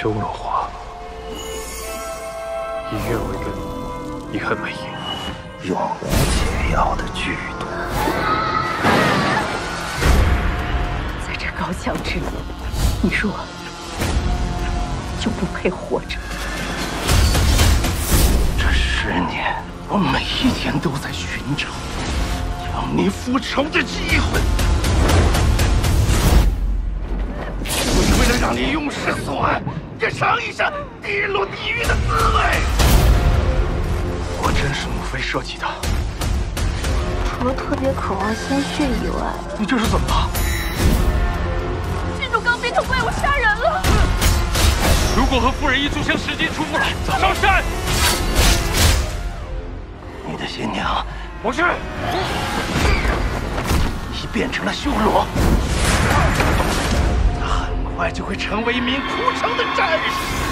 修罗花，以愿为根，以恨为引，永无解药的剧毒。在这高墙之内，你若就不配活着。这十年，我每一天都在寻找让你复仇的机会。为了让你永世所爱，也尝一下跌落地狱的滋味。我真是母妃设计的。除了特别渴望鲜血以外，你这是怎么了？郡主刚变成怪物杀人了。如果和夫人一族相时间出不来，上山！你的新娘，不去，已变成了修罗。快就会成为一名屠城的战士。